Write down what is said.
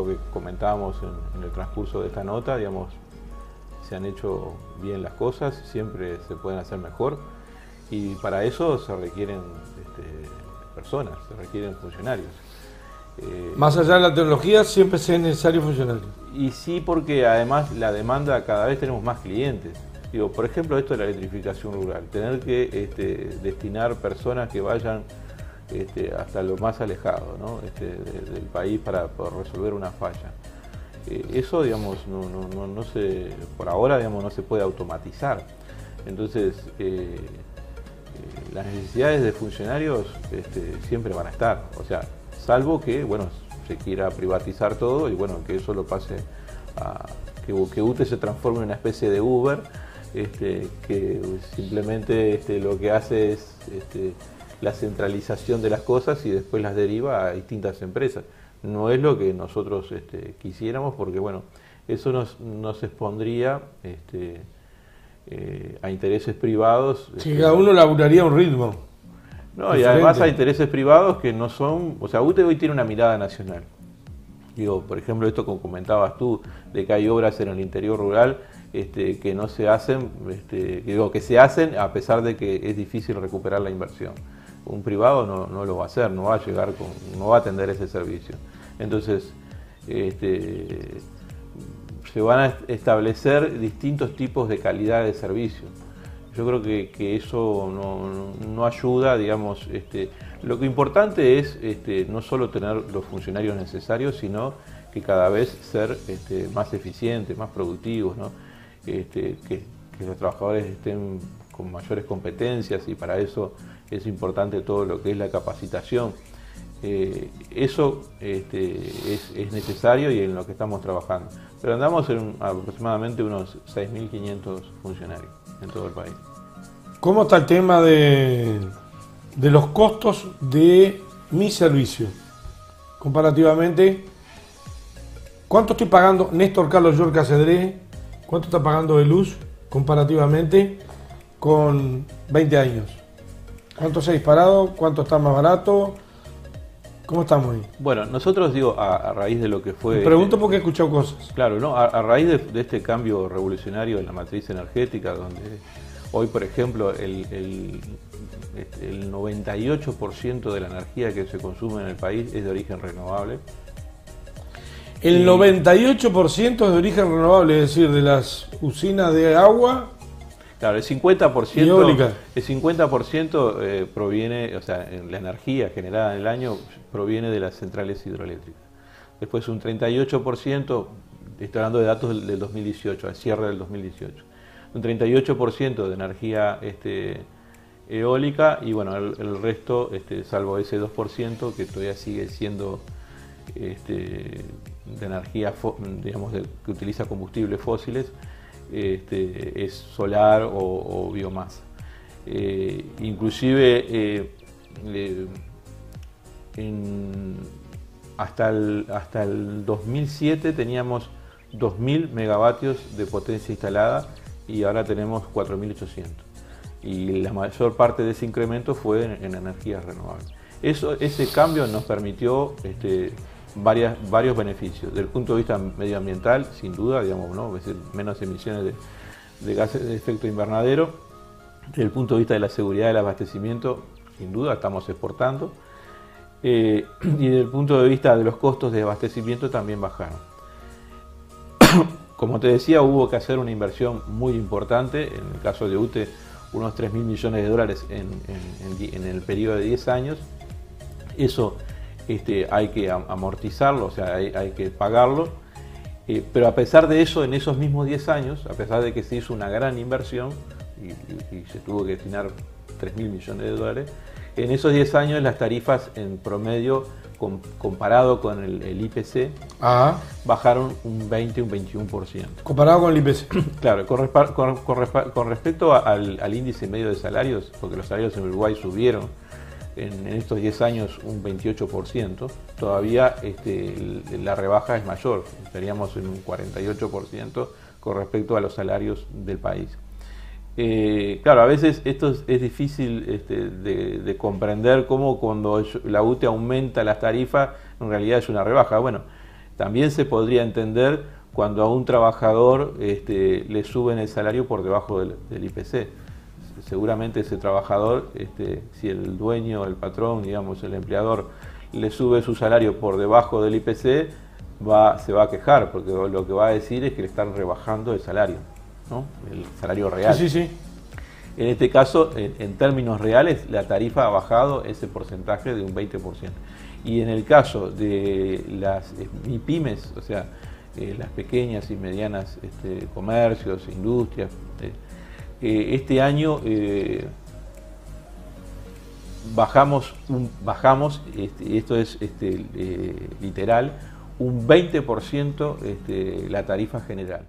lo que comentábamos en, el transcurso de esta nota, digamos, se han hecho bien las cosas, siempre se pueden hacer mejor y para eso se requieren este, personas, se requieren funcionarios. Eh, Más allá de la tecnología, siempre es necesario funcionarios. Y sí, porque además la demanda, cada vez tenemos más clientes. Digo, por ejemplo, esto de la electrificación rural, tener que este, destinar personas que vayan este, hasta lo más alejado este, del país para resolver una falla. Eh, eso, digamos, no, se, por ahora, digamos, no se puede automatizar. Entonces, eh, eh, las necesidades de funcionarios siempre van a estar. O sea, salvo que, bueno, se quiera privatizar todo y, bueno, que eso lo pase a que UTE se transforme en una especie de Uber, que simplemente lo que hace es la centralización de las cosas y después las deriva a distintas empresas. No es lo que nosotros este, quisiéramos porque, bueno, eso nos, nos expondría este, eh, a intereses privados. Si cada uno laburaría un ritmo. No, y además a intereses privados que no son, o sea, usted hoy tiene una mirada nacional. Digo, por ejemplo, esto como comentabas tú, de que hay obras en el interior rural este, que no se hacen, este, digo, que se hacen a pesar de que es difícil recuperar la inversión un privado no, lo va a hacer, no va a llegar con, no va a atender ese servicio. Entonces, este, se van a establecer distintos tipos de calidad de servicio. Yo creo que, eso no, ayuda, digamos, este, lo que importante es este, no solo tener los funcionarios necesarios, sino que cada vez ser más eficientes, más productivos, que los trabajadores estén con mayores competencias y para eso es importante todo lo que es la capacitación. Eh, eso este, es, necesario y en lo que estamos trabajando. Pero andamos en aproximadamente unos 6.500 funcionarios en todo el país. ¿Cómo está el tema de, los costos de mi servicio? Comparativamente, ¿cuánto estoy pagando Néstor Carlos Yorca Cedré? ¿Cuánto está pagando de luz comparativamente con 20 años? ¿Cuánto se ha disparado? ¿Cuánto está más barato? ¿Cómo estamos ahí? Bueno, nosotros digo, a, raíz de lo que fue... Me pregunto porque he escuchado cosas. Claro, ¿no? a, raíz de, este cambio revolucionario en la matriz energética, donde hoy, por ejemplo, el, el 98% de la energía que se consume en el país es de origen renovable. El 98% es de origen renovable, es decir, de las usinas de agua Claro, el 50%, el 50% eh, proviene, o sea, la energía generada en el año proviene de las centrales hidroeléctricas. Después un 38%, estoy hablando de datos del, 2018, al cierre del 2018, un 38% de energía este, eólica y bueno, el, resto, este, salvo ese 2% que todavía sigue siendo este, de energía, digamos, que utiliza combustibles fósiles, este, es solar o, biomasa. Eh, inclusive eh, hasta, el, hasta el 2007 teníamos 2.000 megavatios de potencia instalada y ahora tenemos 4.800. Y la mayor parte de ese incremento fue en, energías renovables. Eso, ese cambio nos permitió este, varias, varios beneficios. Desde el punto de vista medioambiental, sin duda, digamos, ¿no? menos emisiones de, gases de efecto invernadero. Desde el punto de vista de la seguridad del abastecimiento, sin duda, estamos exportando. Eh, y desde el punto de vista de los costos de abastecimiento también bajaron. Como te decía, hubo que hacer una inversión muy importante, en el caso de UTE, unos 3 mil millones de dólares en, en el periodo de 10 años. Eso este, hay que amortizarlo, o sea, hay, que pagarlo. Eh, pero a pesar de eso, en esos mismos 10 años, a pesar de que se hizo una gran inversión y, se tuvo que destinar 3 mil millones de dólares, en esos 10 años las tarifas en promedio, comparado con el, IPC, ah. bajaron un 20, un 21%. Comparado con el IPC. Claro, con, respecto al, al índice medio de salarios, porque los salarios en Uruguay subieron en, estos 10 años un 28%, todavía este, la rebaja es mayor, estaríamos en un 48% con respecto a los salarios del país. Eh, claro, a veces esto es, difícil este, de, comprender cómo cuando la UTE aumenta las tarifas, en realidad es una rebaja. Bueno, También se podría entender cuando a un trabajador este, le suben el salario por debajo del, IPC. Seguramente ese trabajador, este, si el dueño, el patrón, digamos, el empleador, le sube su salario por debajo del IPC, va, se va a quejar, porque lo que va a decir es que le están rebajando el salario, ¿no? el salario real. Sí, sí, sí. En este caso, en, términos reales, la tarifa ha bajado ese porcentaje de un 20%. Y en el caso de las eh, MIPIMES, o sea, eh, las pequeñas y medianas este, comercios, industrias, eh, este año bajamos, un, bajamos este, esto es este, literal, un 20% este, la tarifa general.